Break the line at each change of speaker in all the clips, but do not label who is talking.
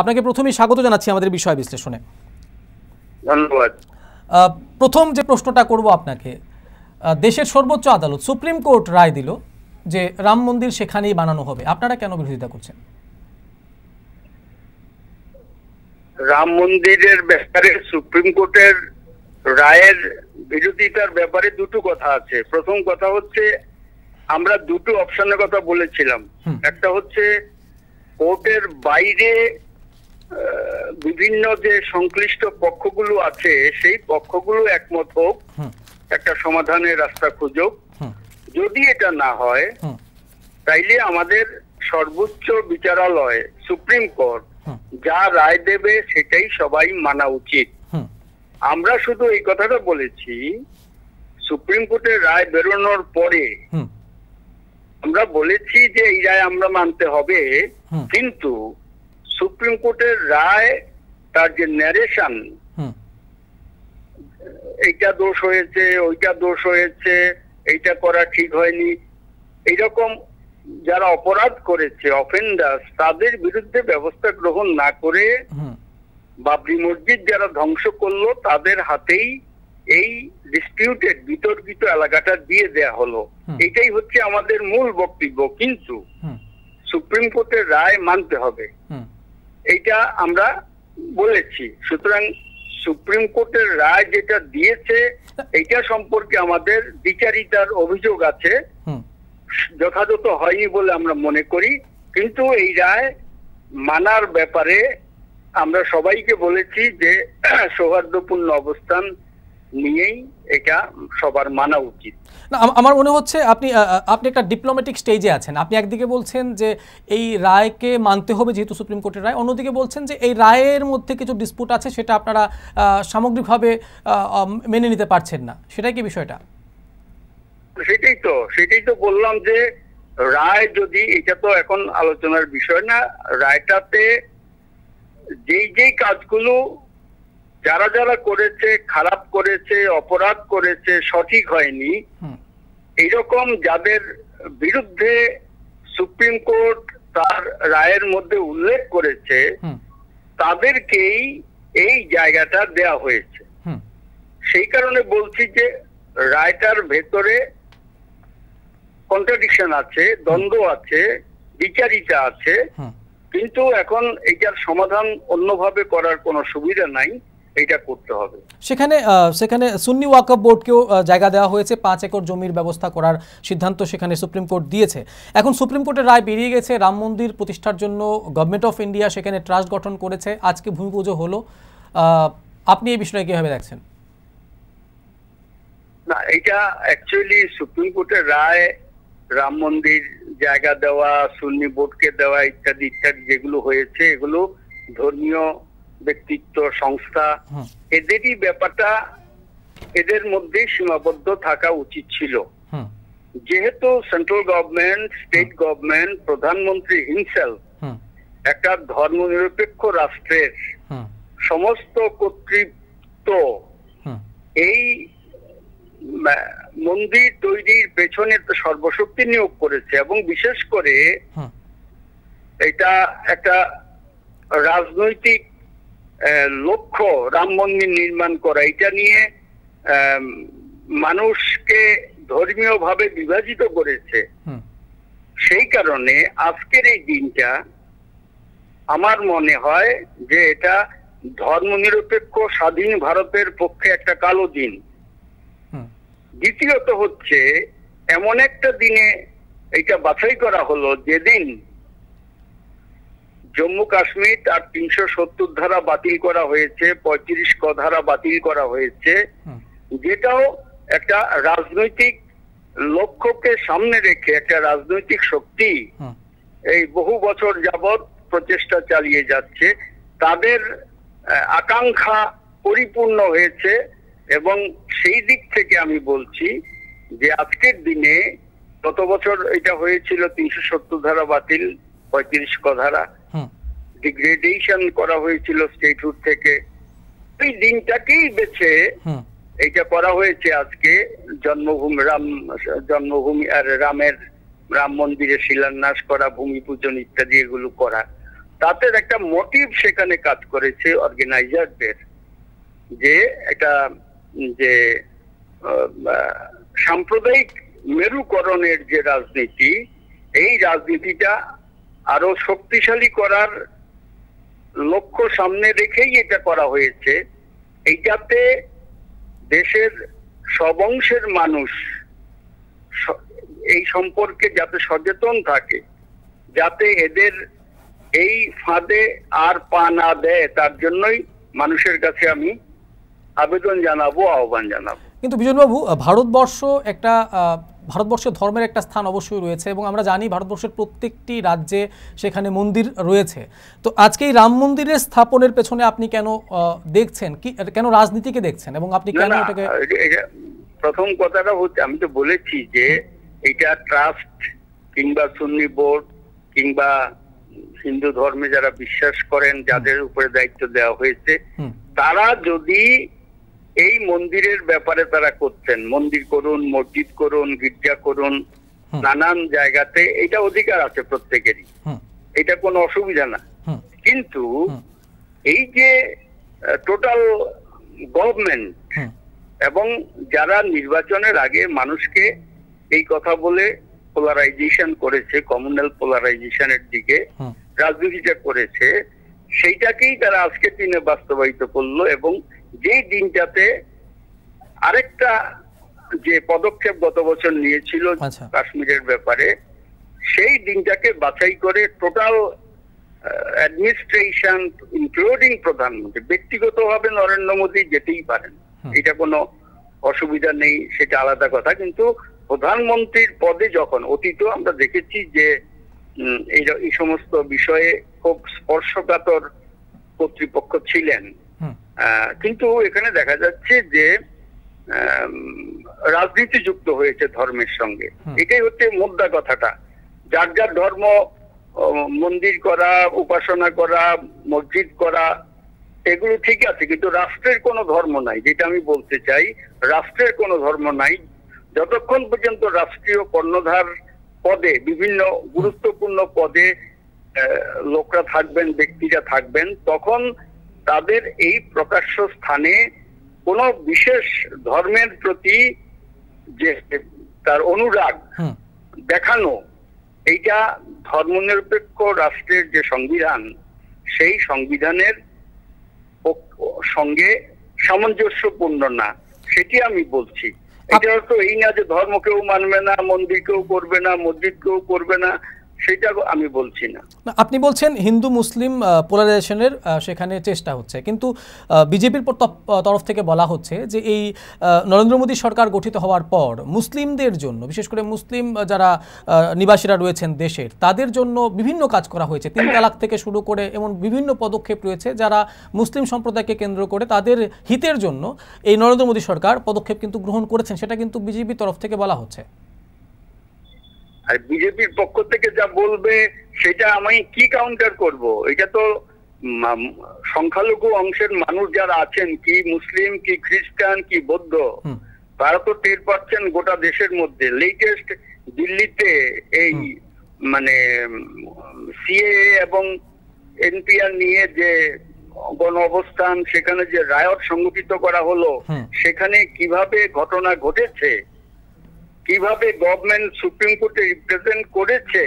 আপনাকে প্রথমেই স্বাগত জানাচ্ছি আমাদের বিষয় বিশ্লেষণে।
ধন্যবাদ।
প্রথম যে প্রশ্নটা করব আপনাকে দেশের সর্বোচ্চ আদালত সুপ্রিম কোর্ট রায় দিল যে রাম মন্দির সেখানেই বানানো হবে। আপনারা কেন বিরোধিতা করছেন?
রাম মন্দিরের ব্যাপারে সুপ্রিম কোর্টের রায়ের বিরোধিতার ব্যাপারে দুটো কথা আছে। প্রথম কথা হচ্ছে আমরা দুটো অপশনের কথা বলেছিলাম। একটা হচ্ছে কোর্টের বাইরে বিভিন্ন যে সংশ্লিষ্ট পক্ষগুলো আছে সেই পক্ষগুলো একমত হোক একটা সমাধানের রাস্তা খুঁজুক। যদি এটা না হয় তাইলে আমাদের সর্বোচ্চ বিচারালয় সুপ্রিম কোর্ট যা রায় দেবে সেটাই সবাই মানা উচিত। আমরা শুধু এই কথাটা বলেছি সুপ্রিম কোর্টের রায় বেরোনোর পরে আমরা বলেছি যে এই রায় আমরা মানতে হবে কিন্তু সুপ্রিম কোর্টের রায় তার যে ন্যারেশন এইটা দোষ হয়েছে ওইটা দোষ হয়েছে এইটা করা ঠিক হয়নি। এইরকম যারা অপরাধ করেছে অফেন্ডার্স তাদের বিরুদ্ধে ব্যবস্থা গ্রহণ না করে বাবরি মসজিদ যারা ধ্বংস করল তাদের হাতেই এই ডিসপিউটেড বিতর্কিত এলাকাটা দিয়ে দেয়া হলো। এটাই হচ্ছে আমাদের মূল বক্তব্য। কিন্তু সুপ্রিম কোর্টের রায় মানতে হবে। এইটা আমরা বলেছি। সুতরাং সুপ্রিম কোর্টের রায় যেটা দিয়েছে এটা সম্পর্কে আমাদের বিচারিতার অভিযোগ আছে। যথাযথ হয়নি বলে আমরা মনে করি। কিন্তু এই রায় মানার ব্যাপারে আমরা সবাইকে বলেছি যে সৌহার্দ্যপূর্ণ অবস্থান নিয়েই এটা সবার মানা উচিত।
না আমার মনে হচ্ছে আপনি আপনি একটা ডিপ্লোম্যাটিক স্টেজে আছেন। আপনি একদিকে বলছেন যে এই রায়কে মানতে হবে যেহেতু সুপ্রিম কোর্টের রায় অন্যদিকে বলছেন যে এই রায়ের মধ্যে কিছু ডিসপুট আছে সেটা আপনারা সামগ্রিকভাবে মেনে নিতে পারছেন না। সেটাই কি বিষয়টা?
সেটাই তো সেটাই তো বললাম যে রায় যদি এটা তো এখন আলোচনার বিষয় না রায়টাতে যেই যেই কাজগুলো যারা যারা করেছে খারাপ করেছে অপরাধ করেছে সঠিক হয়নি
হুম।
এইরকম যাদের বিরুদ্ধে সুপ্রিম কোর্ট তার রায়ের মধ্যে উল্লেখ করেছে তাদেরকেই এই জায়গাটা দেয়া হয়েছে। সেই কারণে বলছি যে রায়টার ভেতরে কন্ট্রাডিকশন আছে দ্বন্দ্ব আছে বিচারিতা আছে কিন্তু এখন এটার সমাধান অন্যভাবে করার কোনো সুবিধা নাই। এটা করতে হবে।
সেখানে সেখানে সুন্নি ওয়াকফ বোর্ডকেও জায়গা দেওয়া হয়েছে। পাঁচ একর জমির ব্যবস্থা করার সিদ্ধান্ত সেখানে সুপ্রিম কোর্ট দিয়েছে। এখন সুপ্রিম কোর্টের রায় বেরিয়ে গেছে। রাম মন্দির প্রতিষ্ঠার জন্য গভর্নমেন্ট অফ ইন্ডিয়া সেখানে ট্রাস্ট গঠন করেছে। আজকে ভূমি পুজো হলো আপনি এই বিষয়ে কীভাবে দেখছেন?
না এটা অ্যাকচুয়ালি সুপ্রিম কোর্টের রায় রাম মন্দির জায়গা দেওয়া সুন্নি বোর্ডকে দেওয়া ইত্যাদি ইত্যাদি যেগুলো হয়েছে এগুলো ধর্মীয় ব্যক্তিত্ব সংস্থা এদেরই ব্যাপারটা এদের মধ্যে সীমাবদ্ধ থাকা উচিত ছিল। যেহেতু সেন্ট্রাল গভর্নমেন্ট স্টেট গভর্নমেন্ট প্রধানমন্ত্রী হিমসেলফ
হুম।
একটা ধর্মনিরপেক্ষ রাষ্ট্রের সমস্ত কর্তৃত্ব এই মন্দির তৈরির পেছনে সর্বশক্তি নিয়োগ করেছে এবং বিশেষ করে এটা একটা রাজনৈতিক লক্ষ্য রাম মন্দির নির্মাণ করা। এটা নিয়ে মানুষকে ধর্মীয়ভাবে বিভাজিত করেছে। সেই কারণে আজকের এই দিনটা আমার মনে হয় যে এটা ধর্মনিরপেক্ষ স্বাধীন ভারতের পক্ষে একটা কালো দিন। দ্বিতীয়ত হচ্ছে এমন একটা দিনে এটা বাছাই করা হলো যেদিন জম্মু কাশ্মীর তার তিনশো সত্তর ধারা বাতিল করা হয়েছে পঁয়ত্রিশ ক ধারা বাতিল করা হয়েছে। যেটাও একটা রাজনৈতিক লক্ষ্যকে সামনে রেখে একটা রাজনৈতিক শক্তি এই বহু বছর যাবৎ প্রচেষ্টা চালিয়ে যাচ্ছে। তাদের আকাঙ্ক্ষা পরিপূর্ণ হয়েছে এবং সেই দিক থেকে আমি বলছি যে আজকের দিনে গত বছর এটা হয়েছিল তিনশো সত্তর ধারা বাতিল পঁয়ত্রিশ ক ধারা। ডিগ্রেডেশন করা হয়েছিল স্টেটহুড থেকে। এই দিনটাকেই বেছে এটা করা হয়েছে আজকে জন্মভূমি রাম জন্মভূমি আর রামের রাম মন্দিরে শিলান্যাস করা ভূমি পূজন ইত্যাদি এগুলো করা। তাদের একটা মোটিভ সেখানে কাজ করেছে অর্গানাইজারদের যে একটা উম, যে সাম্প্রদায়িক মেরুকরণের যে রাজনীতি এই রাজনীতিটা আরও শক্তিশালী করার লক্ষ্য সামনে রেখেই এটা করা হয়েছে। এইটাতে দেশের সব অংশের মানুষ এই সম্পর্কে যাতে সচেতন থাকে, যাতে এদের এই ফাঁদে আর পা না দেয়, তার জন্যই মানুষের কাছে আমি আবেদন জানাব, আহ্বান জানাব।
কিন্তু বিজনবাবু ভারতবর্ষ একটা ভারতবর্ষে ধর্মের একটা স্থান অবশ্যই রয়েছে এবং আমরা জানি ভারতবর্ষের প্রত্যেকটি রাজ্যে সেখানে মন্দির রয়েছে। তো আজকে এই রাম মন্দিরের স্থাপনের পেছনে আপনি কেন দেখছেন? কি কেন রাজনীতিকে দেখছেন এবং আপনি কেন এটাকে
এটা- এটা প্রথম কথাটা হচ্ছে আমি তো বলেছি যে এটা ট্রাস্ট কিংবা সুন্নি বোর্ড কিংবা হিন্দু ধর্মে যারা বিশ্বাস করেন যাদের উপরে দায়িত্ব দেওয়া হয়েছে তারা যদি এই মন্দিরের ব্যাপারে তারা করছেন। মন্দির করুন মসজিদ করুন গির্জা করুন নানান জায়গাতে এটা অধিকার আছে প্রত্যেকেরই। এটা কোনো অসুবিধা না। কিন্তু এই যে টোটাল গভর্নমেন্ট এবং যারা নির্বাচনের আগে মানুষকে এই কথা বলে পোলারাইজেশন করেছে কমিউনাল পোলারাইজেশনের দিকে রাজনীতিটা করেছে সেইটাকেই তারা আজকের দিনে বাস্তবায়িত করল এবং যেই দিনটাতে আরেকটা যে পদক্ষেপ গত বছর নিয়েছিল
আচ্ছা।
কাশ্মীরের ব্যাপারে সেই দিনটাকে বাছাই করে টোটাল অ্যাডমিনিস্ট্রেশন ইনক্লুডিং প্রধানমন্ত্রী ব্যক্তিগতভাবে নরেন্দ্র মোদী যেতেই পারেন। এটা কোনো অসুবিধা নেই সেটা আলাদা কথা। কিন্তু প্রধানমন্ত্রীর পদে যখন অতীত আমরা দেখেছি যে এই সমস্ত বিষয়ে খুব স্পর্শকাতর কর্তৃপক্ষ ছিলেন। কিন্তু এখানে দেখা যাচ্ছে যে রাজনীতি যুক্ত হয়েছে ধর্মের সঙ্গে। এটাই হচ্ছে মোদ্দা কথাটা। যার যার ধর্ম মন্দির করা উপাসনা করা মসজিদ করা এগুলো ঠিক আছে কিন্তু রাষ্ট্রের কোনো ধর্ম নাই যেটা আমি বলতে চাই রাষ্ট্রের কোনো ধর্ম নাই। যতক্ষণ পর্যন্ত রাষ্ট্রীয় কর্ণধার পদে বিভিন্ন গুরুত্বপূর্ণ পদে লোকরা থাকবেন ব্যক্তিরা থাকবেন তখন তাদের এই প্রকাশ্য স্থানে কোনো বিশেষ ধর্মের প্রতি যে তার অনুরাগ দেখানো এইটা ধর্মনিরপেক্ষ রাষ্ট্রের যে সংবিধান সেই সংবিধানের সঙ্গে সামঞ্জস্যপূর্ণ না সেটি আমি বলছি। এটা তো এই না যে ধর্ম কেউ মানবে না মন্দির কেউ করবে না মসজিদ কেউ করবে না সেটা আমি বলছি না।
আপনি বলছেন হিন্দু, মুসলিম পোলারাইজেশনের সেখানে চেষ্টা হচ্ছে। কিন্তু বিজেপির তরফ থেকে বলা হচ্ছে যে এই নরেন্দ্র মোদী সরকার গঠিত হওয়ার পর মুসলিমদের জন্য, বিশেষ করে মুসলিম যারা নিবাসীরা রয়েছেন দেশের, তাদের জন্য বিভিন্ন কাজ করা হয়েছে। তিন তালাক থেকে শুরু করে এমন বিভিন্ন পদক্ষেপ রয়েছে যারা মুসলিম সম্প্রদায়কে কেন্দ্র করে তাদের হিতের জন্য এই নরেন্দ্র মোদী সরকার পদক্ষেপ কিন্তু গ্রহণ করেছেন, সেটা কিন্তু বিজেপির তরফ থেকে বলা হচ্ছে।
আর বিজেপির পক্ষ থেকে যা বলবে সেটা আমি কি কাউন্টার করব? এটা তো সংখ্যালঘু অংশের মানুষ যারা আছেন কি মুসলিম কি খ্রিস্টান কি বৌদ্ধ তারা তো টের পাচ্ছেন গোটা দেশের মধ্যে। লেটেস্ট দিল্লিতে এই মানে সিএ এবং এনপিআর নিয়ে যে গণ অবস্থান সেখানে যে রায়ট সংগঠিত করা হলো সেখানে কীভাবে ঘটনা ঘটেছে? কীভাবে গভর্নমেন্ট সুপ্রিম কোর্টে রিপ্রেজেন্ট করেছে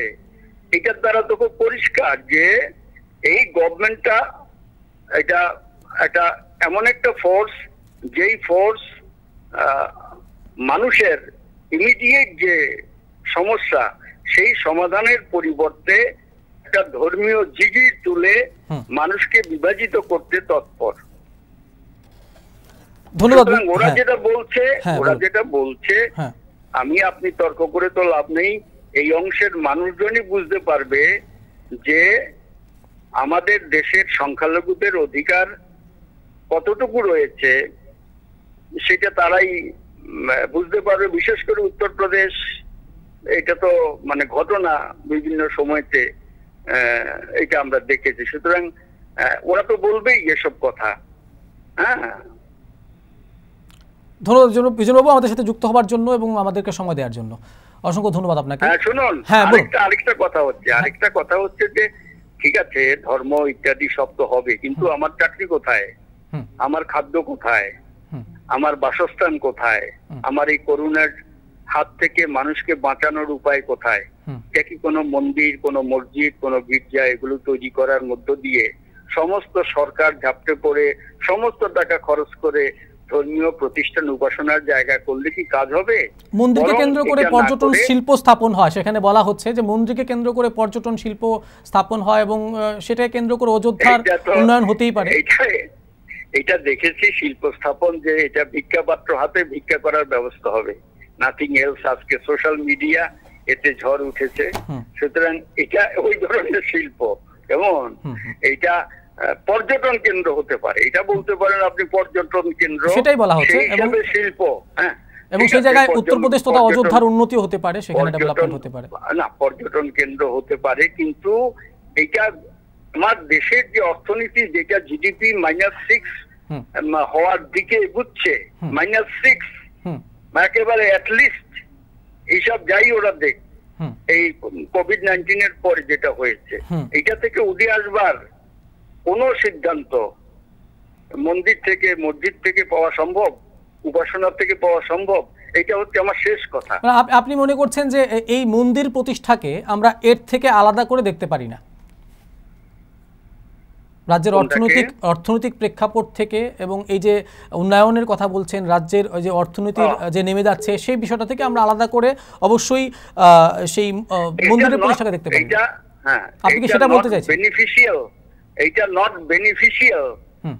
এটার দ্বারা তো খুব পরিষ্কার যে এই গভর্নমেন্টটা এটা একটা এমন একটা ফোর্স যেই ফোর্স মানুষের ইমিডিয়েট যে সমস্যা সেই সমাধানের পরিবর্তে একটা ধর্মীয় জিগির তুলে মানুষকে বিভাজিত করতে তৎপর।
ধন্যবাদ
ওরা
হ্যাঁ,
যেটা বলছে
হ্যাঁ,
ওরা যেটা বলছে
হ্যাঁ।
আমি আপনি তর্ক করে তো লাভ নেই। এই অংশের মানুষজনই বুঝতে পারবে যে আমাদের দেশের সংখ্যালঘুদের অধিকার কতটুকু রয়েছে, সেটা তারাই বুঝতে পারবে। বিশেষ করে উত্তরপ্রদেশ, এটা তো মানে ঘটনা বিভিন্ন সময়তে এটা আমরা দেখেছি। সুতরাং ওরা তো বলবেই এসব কথা। হ্যাঁ?
ধন্যবাদ বিজনবাবু আমাদের সাথে যুক্ত হওয়ার জন্য এবং আমাদেরকে সময় দেওয়ার জন্য। অসংখ্য ধন্যবাদ আপনাকে।
হ্যাঁ শুনুন
হ্যাঁ,
আরেকটা কথা হচ্ছে আরেকটা কথা হচ্ছে যে ঠিক আছে ধর্ম ইত্যাদি সব তো হবে কিন্তু আমার চাকরি কোথায়? আমার খাদ্য কোথায়? আমার বাসস্থান কোথায়? আমার এই করোনার হাত থেকে মানুষকে বাঁচানোর উপায় কোথায়? এটা কি কোনো মন্দির কোনো মসজিদ কোনো গির্জা এগুলো তৈরি করার মধ্য দিয়ে সমস্ত সরকার ঝাপটে পড়ে সমস্ত টাকা খরচ করে ধর্মীয় প্রতিষ্ঠান উপাসনার জায়গা করলে কি কাজ হবে?
মন্দিরকে কেন্দ্র করে
এটা
পর্যটন শিল্প স্থাপন হয়। সেখানে বলা হচ্ছে যে মন্দিরকে কেন্দ্র করে পর্যটন শিল্প স্থাপন হয় এবং সেটাকে কেন্দ্র করে অযোধ্যার উন্নয়ন হতেই পারে।
এটা দেখেছি শিল্প স্থাপন যে এটা ভিক্ষা পাত্র হাতে ভিক্ষা করার ব্যবস্থা হবে। নাথিং এলস আজকে সোশ্যাল মিডিয়া এতে ঝড় উঠেছে। সুতরাং এটা ওই ধরনের শিল্প। কেমন? আহ, পর্যটন কেন্দ্র হতে পারে। এটা বলতে পারেন আপনি পর্যটন কেন্দ্র
সেটাই বলা হচ্ছে এবং-
শিল্প হ্যাঁ।
এবং সেই জায়গায় উত্তরপ্রদেশ তথা অযোধ্যার উন্নতি হতে পারে সেখানে ডেভেলপমেন্ট হতে পারে।
না পর্যটন কেন্দ্র হতে পারে কিন্তু এটা আমার দেশের যে অর্থনীতি যেটা জিডিপি মাইনাস সিক্স হওয়ার দিকে এগুচ্ছে মাইনাস সিক্স একেবারে অ্যাটলিস্ট এইসব যাই ওরা দেখ এই কোভিড নাইন্টিনের পরে যেটা হয়েছে। এটা থেকে উঠে আসবার কোন সিদ্ধান্ত মন্দির থেকে মসজিদ থেকে পাওয়া সম্ভব? উপাসনা থেকে পাওয়া সম্ভব? এটা হচ্ছে আমার শেষ কথা।
মানে আপনি মনে করছেন যে এই মন্দির প্রতিষ্ঠাকে আমরা এর থেকে আলাদা করে দেখতে পারি না? রাজ্যের অর্থনৈতিক অর্থনৈতিক প্রেক্ষাপট থেকে এবং এই যে উন্নয়নের কথা বলছেন রাজ্যের যে অর্থনীতির। যে নেমে যাচ্ছে সেই বিষয়টা থেকে আমরা আলাদা করে অবশ্যই আহ, সেই মন্দিরের প্রতিষ্ঠাকে দেখতে পারি
হ্যাঁ
আপনি কি সেটা বলতে চাইছেন?
বেনিফিশিয়াল এইটা নট বেনিফিশিয়াল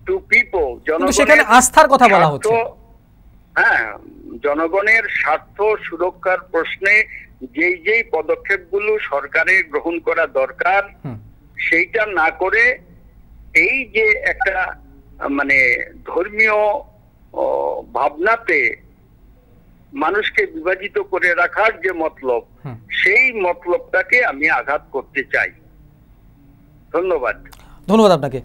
টু পিপল
সেখানে আস্থার কথা বলা হচ্ছে।
হ্যাঁ জনগণের স্বার্থ সুরক্ষার প্রশ্নে যেই যেই পদক্ষেপগুলো সরকারের গ্রহণ করা দরকার সেইটা না করে এই যে একটা মানে ধর্মীয় ভাবনাতে মানুষকে বিভাজিত করে রাখার যে মতলব সেই মতলবটাকে আমি আঘাত করতে চাই। ধন্যবাদ।
ধন্যবাদ আপনাকে।